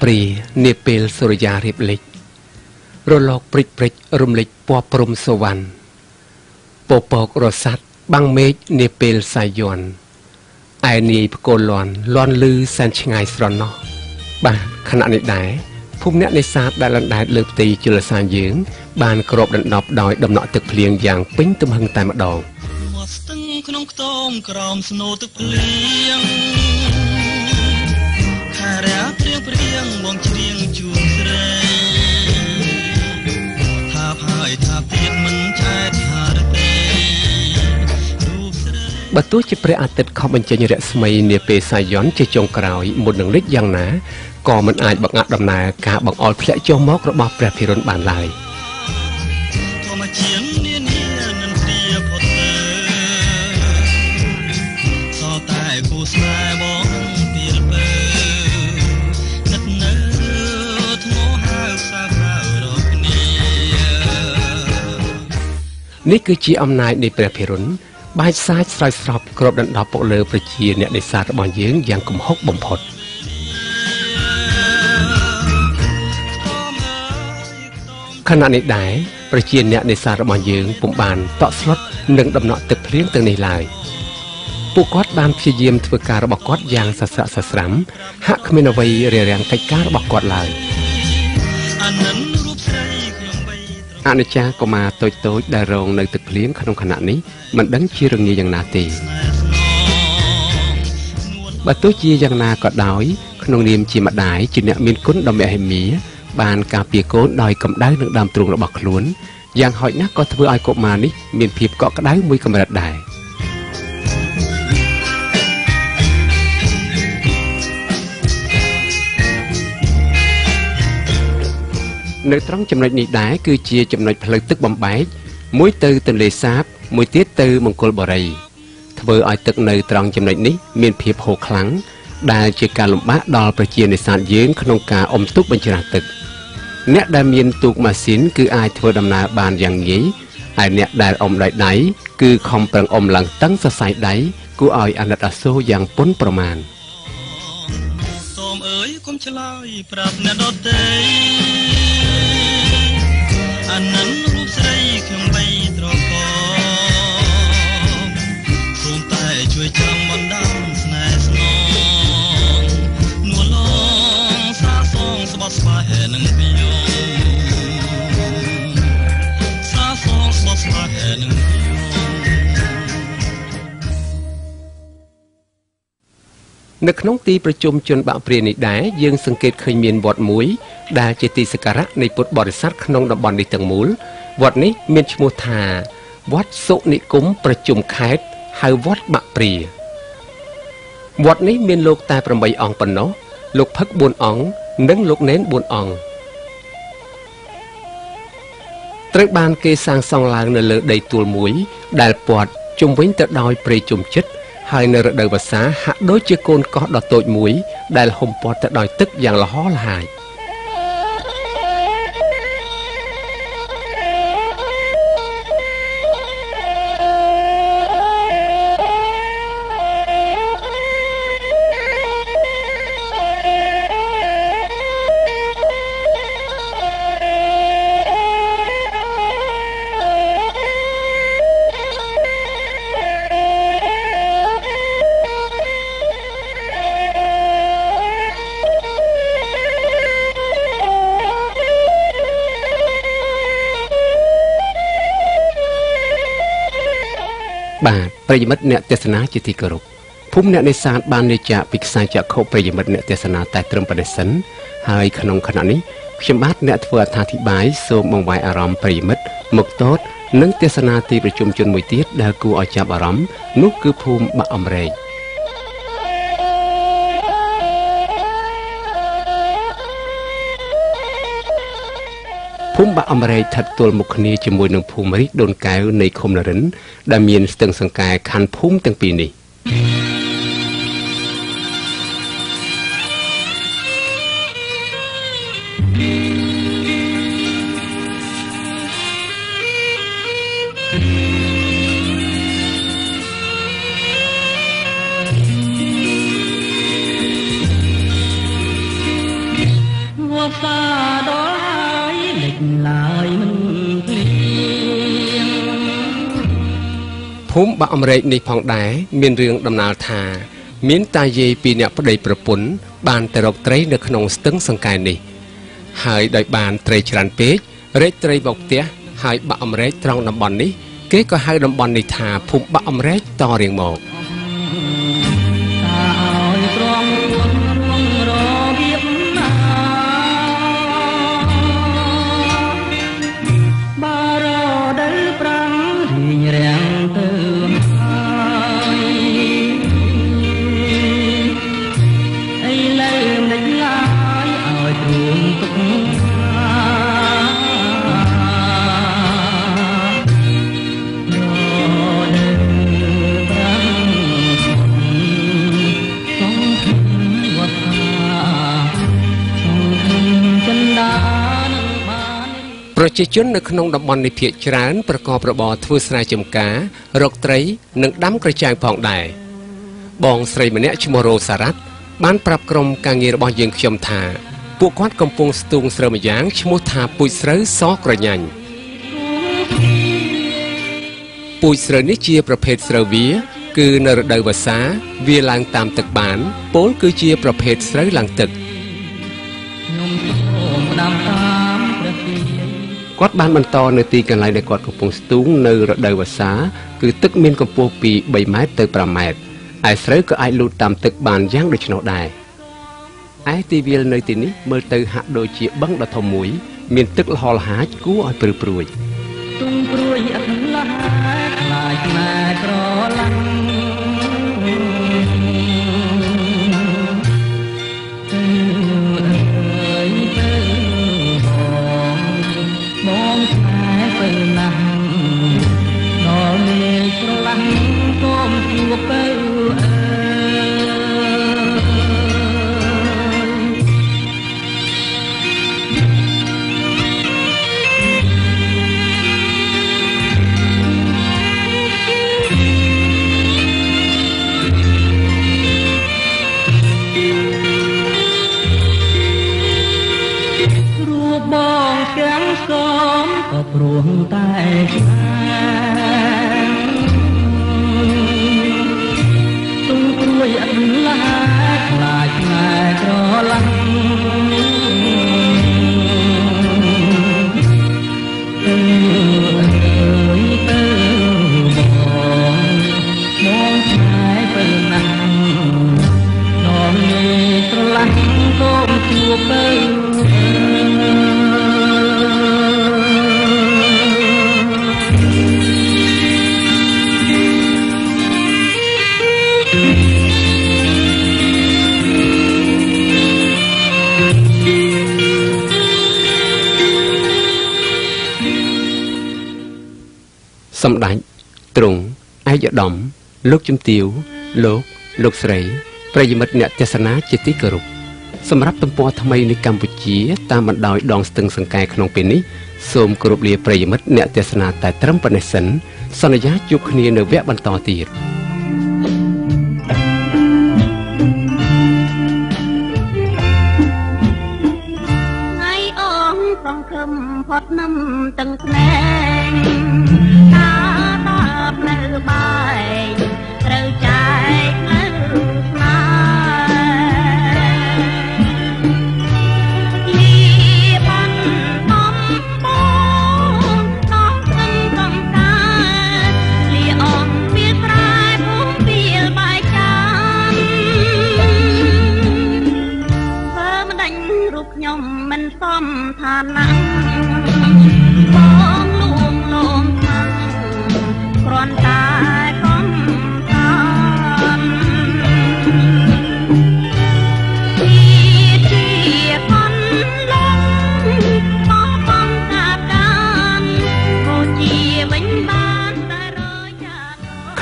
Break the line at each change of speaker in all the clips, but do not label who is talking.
អោភូមិបាក់ព្រានាពេលសុរិយារៀបលិចរលកព្រិចព្រិចរំលេចពណ៌ព្រំសវណ្ណពពករសាត់បាំងមេឃនាពេលសាយ័នឯនាយផ្គលលន់លន់លឺសែនឆ្ងាយស្រណោះបាទខណៈនេះដែរភូមិអ្នកនេសាទដែលលណ្ដែតលើផ្ទៃជលសានយើង បានគ្របដណ្ដប់ដោយដំណក់ទឹកភ្លៀងយ៉ាងពេញទំហឹងតែម្ដង
មាត់ស្ទឹងក្នុងខ្ទមក្រោមស្នូទឹកភ្លៀងខារះ ព្រៀងព្រៀងបងច្រៀងជូនស្រីថាផហើយថាទៀតមិនឆែតថារទេ
រូបស្រីបើទោះជាព្រះអាទិត្យខំបញ្ចេញរស្មីនាពេលសាយ័នជាចុងក្រោយមុននឹងលិចយ៉ាងណាក៏មិនអាចបង្អាក់ដំណើរការបង្អុលធ្លាក់ចុះមករបស់ព្រះភិរុនបានឡើយ
ធម្មជាតិនានានឹងព្រាផុតទៅសតែគូស្នេហ៍ នេះគឺ
ជាអំណាចនៃព្រះភិរុនបាច់សាចស្រោចស្រពគ្របដណ្ដប់ពុកលើប្រជាអ្នកនេសាទរបស់យើងយ៉ាងគំហុកបំផុត។ខណៈនេះដែរប្រជាអ្នកនេសាទរបស់យើងពុំបានតក់ស្លុតនឹងដំណក់ទឹកភ្លៀងទាំងនេះឡើយពួកគាត់បានព្យាយាមធ្វើការរបស់គាត់យ៉ាងសស្រាក់សស្រាំហាក់គ្មានអ្វីរារាំងកិច្ចការរបស់គាត់ឡើយអនិ ច្ចាកុមារតូចតូចដែលរងនៅទឹកភ្លៀងក្នុងខណៈនេះមិនដឹងជារងាយ៉ាងណាទេបើទោះជាយ៉ាងណាក៏ដោយ ក្នុងនាមជាម្ដាយជាអ្នកមានគុណដ៏មហិមាបានការពារកូនដោយកម្ដៅនឹងដើមទ្រូងរបស់ខ្លួនយ៉ាងហោចណាស់ក៏ធ្វើឲ្យកុមារនេះមានភាពកក់ក្ដៅមួយកម្រិតដែរ នៅត្រង់ចំណុចនេះដែរគឺជាចំណុចផ្លូវទឹកបំបែកមួយទៅទន្លេសាប មួយទៀតទៅមង្គលបុរីធ្វើឲ្យទឹកនៅត្រង់ចំណុចនេះមានភាពហូរខ្លាំងដែលជាការលំបាកដល់ប្រជានេសាទយើងក្នុងការអុំទូកបញ្ច្រាស់ទឹក។អ្នកដែលមានទូកម៉ាស៊ីនគឺអាចធ្វើដំណើរបានយ៉ាងងាយហើយអ្នកដែលអុំដោយដៃគឺខំប្រឹងអុំឡើងតឹងសរសៃដៃគួរឲ្យអាណិតអាសូរយ៉ាងពុនប្រមាណ
សូមអើយគុំឆ្លើយប្រាប់អ្នកដទៃ អានិនរូបស្រីខ្ញុំបីត្រកសូមតែជួយចាំបណ្ដាំស្នេហ៍ស្នងនួលឡងសាសងស្បត់ស្បាយនឹងពី នៅក្នុងទីប្រជុំជនបាក់ព្រានេះដែរយើងសង្កេតឃើញមានវត្តមួយ ដែលជាទីសក្ការៈនៃពុទ្ធបរិស័ទក្នុងតំបន់នេះទាំងមូលវត្តនេះមានឈ្មោះថាវត្តសុនិគមប្រជុំខេត្តហៅវត្តបាក់ព្រាវត្តនេះមានលោកតែ8អង្គប៉ុណ្ណោះលោកផឹក4អង្គនិងលោកនេន4អង្គត្រូវបានគេសាងសង់ឡើងនៅលើដីទួលមួយ ដែលព័ទ្ធជុំវិញទៅដោយព្រៃជុំចិត្ត ហើយនៅរដូវវស្សាហាក់ដូចជាកូនកោះដ៏តូចមួយដែលហុំព័ទ្ធទៅដោយទឹកយ៉ាងល្ហល្ហាយ បាទប្រិយមិត្តអ្នកទេសនាជាទីគោរពភូមិអ្នកនេសាទបានលេចចាកពីខ្សែចក្ខុប្រិយមិត្តអ្នកទេសនាតែត្រឹមប៉ុណ្ណេះសិនហើយក្នុងខណៈនេះខ្ញុំបាទអ្នកធ្វើអត្ថាធិប្បាយសូមបង្វែរអារម្មណ៍ប្រិយមិត្តមកតតនិងទេសនាទីប្រជុំជនមួយទៀតដែលគួរឲ្យចាប់អារម្មណ៍នោះគឺភូមិបាក់អំរែក មិបាក់អំរែកស្ថិតទល់មុខគ្នាជាមួយនឹងភូមិរិះដូនកែវនៃឃុំនរិនដែលមានស្ទឹងសង្កែខណ្ឌភូមិទាំងពីរនេះ
ភូមិបាក់អមរែកនេះផងដែរមានរឿងដំណាលថាមានតាយាយពីរអ្នកប្តីប្រពន្ធបានទៅរកត្រីនៅក្នុងស្ទឹងសង្កែនេះ ហើយដោយបានត្រីច្រើនពេករែកត្រីមកផ្ទះហើយបាក់អមរែកត្រង់តំបន់នេះ គេក៏ហៅតំបន់នេះថាភូមិបាក់អមរែកតរៀងមក ប្រជាជននៅក្នុងតំបន់នេះភាគច្រើនប្រកបរបរធ្វើស្រែចម្ការរកត្រី និងដាំក្រចៅផងដែរបងស្រីម្នាក់ឈ្មោះរ៉ូសារ៉ាត់បានប្រាប់ក្រុមការងាររបស់យើងខ្ញុំថាពួកគាត់កំពុងស្ទូងស្រូវម្យ៉ាងឈ្មោះថាពូជស្រូវសក្រញាញ់ពូជស្រូវនេះជាប្រភេទស្រូវវា គឺនៅរដូវវស្សាវាឡើងតាមទឹកបានពោលគឺជាប្រភេទស្រូវឡើងទឹក គាត់បានបន្តនៅទីកន្លែងដែលគាត់កំពុងស្ទូងនៅរដូវវស្សាគឺទឹកមានកម្ពស់ពី3ម៉ែត្រទៅ5ម៉ែត្រឯស្រូវក៏អាចលូតតាមទឹកបានយ៉ាងដូច្នោះដែរឯទីវាលនៅទីនេះមើលទៅហាក់ដូចជាបឹងដ៏ធំមួយ មានទឹកល្ហល្ហាចគួរឲ្យព្រឺព្រួយទុំព្រួយអត់ឡាខ្លាចណែក្រឡាំ Papa. សម្ដេចទ្រង់ឯកឧត្តមលោកជំទាវលោកលោកស្រីប្រិយមិត្តអ្នកទេសនាជាទីគោរពសម្រាប់ទំព័រថ្មីនៃកម្ពុជាតាមបណ្ដោយដងស្ទឹងសង្កែក្នុងពេលនេះសូមគោរពលាប្រិយមិត្តអ្នកទេសនាតែត្រឹមប៉ុណ្ណេះសិនសន្យាជួបគ្នានៅវគ្គបន្តទៀត
ថ្ងៃអងសង្ឃឹមផុតនឹមទាំងស្នេ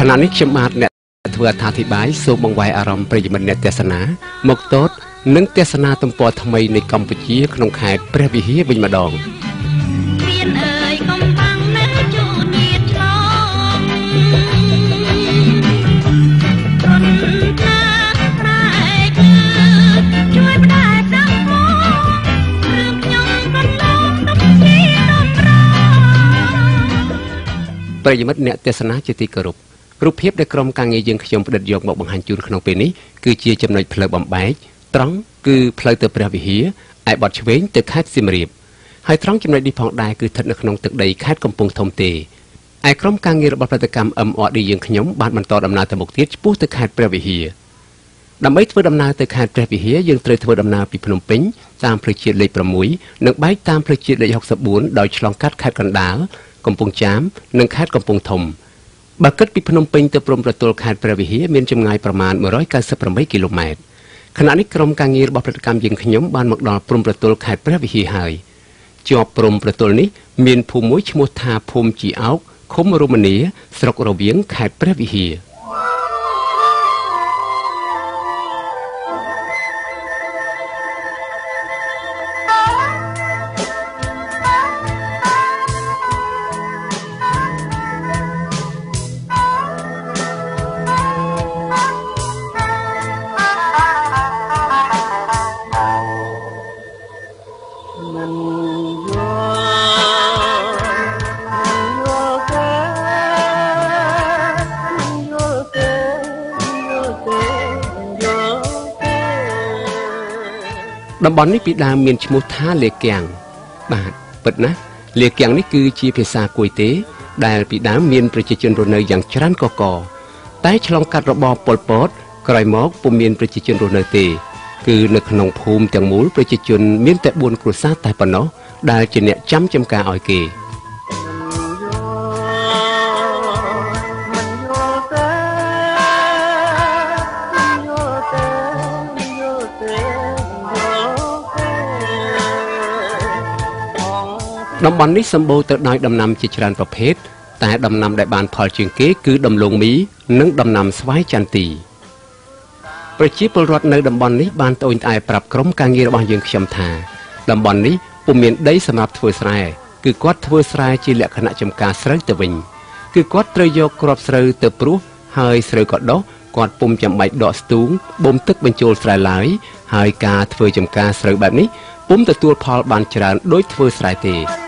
ខណៈនេះខ្ញុំបាទអ្នកធ្វើអត្ថាធិប្បាយសូមបង្វែរអារម្មណ៍ប្រិយមិត្តអ្នកទេសនាមកតតនឹងទេសនាទំព័រថ្មីនៃកម្ពុជា ក្នុងខេត្តព្រះវិហារវិញម្ដងមានអើយកុំបាំងនៅជួនីឆ្លងត្រន់ថាត្រែកជួយផ្ដែសាំងរឿងខ្ញុំកន្លងទុកជាដំរប្រិយមិត្តអ្នកទេសនាជាទីគោរព
រូបភាពដែលក្រុមការងារយើងខ្ញុំផ្តិតយកមកបង្ហាញជូនក្នុងពេលនេះគឺជាចំណុចផ្លូវបំបែកត្រង់គឺផ្លូវទៅព្រះវិហារឯបត់ឆ្វេងទៅខេត្តសៀមរាបហើយត្រង់ចំណុចនេះផងដែរគឺស្ថិតនៅក្នុងទឹកដីខេត្តកំពង់ធំទេឯក្រុមការងាររបស់ប្រតិកម្ម MRD យើងខ្ញុំបានបន្តដំណើរទៅមុខទៀតឆ្ពោះទៅខេត្តព្រះវិហារដើម្បីធ្វើដំណើរទៅខេត្តព្រះវិហារយើងត្រូវធ្វើដំណើរពីភ្នំពេញតាមផ្លូវជាតិលេខ6និងបែកតាមផ្លូវជាតិលេខ64ដោយឆ្លងកាត់ខេត្តកណ្ដាលកំពង់ចាម និងខេត្តកំពង់ធំ បើគិតពីភ្នំពេញទៅព្រំប្រទល់ខេត្តព្រះវិហារមានចម្ងាយប្រមាណ198គីឡូម៉ែត្រខណៈនេះក្រុមការងាររបស់ព្រឹត្តិកម្មយើងខ្ញុំបានមកដល់ព្រំប្រទល់ខេត្តព្រះវិហារហើយជាប់ព្រំប្រទល់នេះមានភូមិមួយឈ្មោះថាភូមិជីអោកឃុំរមនីស្រុករវៀងខេត្តព្រះវិហារ តំបន់នេះពីដើមមានឈ្មោះថាលេគាំងបាទពិតណាស់លេគាំងនេះគឺជាភាសាគួយទេ ដែលពីដើមមានប្រជាជនរស់នៅយ៉ាងច្រើនកកតែឆ្លងកាត់របបប៉ុលពតក្រោយមកពុំមានប្រជាជនរស់នៅទេ គឺនៅក្នុងភូមិទាំងមូលប្រជាជន មានតែ4គ្រួសារតែប៉ុណ្ណោះដែលជាអ្នកចាំចំការឲ្យគេ តំបន់នេះសម្បូរទៅដោយដំណាំជាច្រើនប្រភេទតែដំណាំដែលបានផលជាងគេគឺដំឡូងមី និងដំណាំស្វាយចន្ទីប្រជាពលរដ្ឋនៅតំបន់នេះបានត្អូញត្អែប្រាប់ក្រុមការងាររបស់យើងខ្ញុំថាតំបន់នេះពុំមានដីសម្រាប់ធ្វើស្រែគឺគាត់ធ្វើស្រែជាលក្ខណៈចំការស្រូវទៅវិញគឺគាត់ត្រូវយកគ្រាប់ស្រូវទៅព្រោះហើយស្រូវក៏ដុះគាត់ពុំចាំបាច់ដកស្ទូងបំទឹកបញ្ចូលស្រែឡើយហើយការធ្វើចំការស្រូវបែបនេះពុំទទួលផលបានច្រើនដូចធ្វើស្រែទេ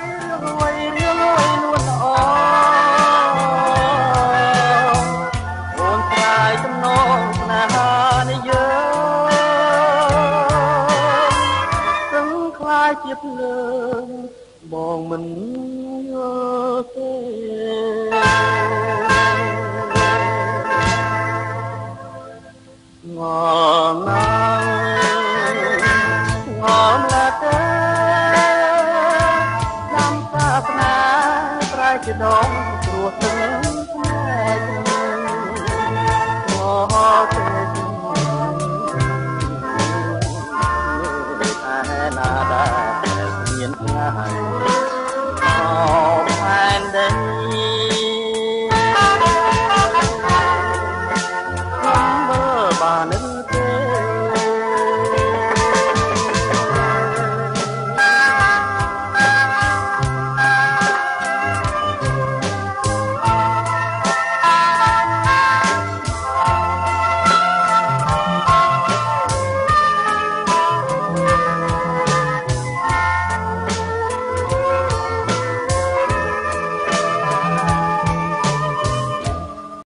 ងណា